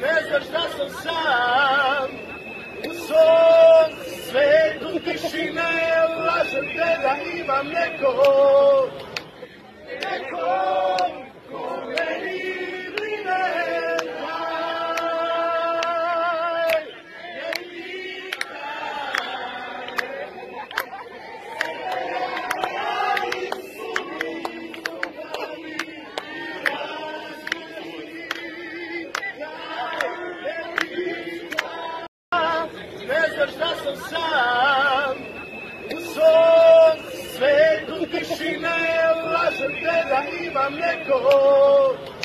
ne znaš da sam sam U svom svetu tišine lažem te da imam nekog znaš da sam sam. Svom svetu tišine lažem te da imam nekog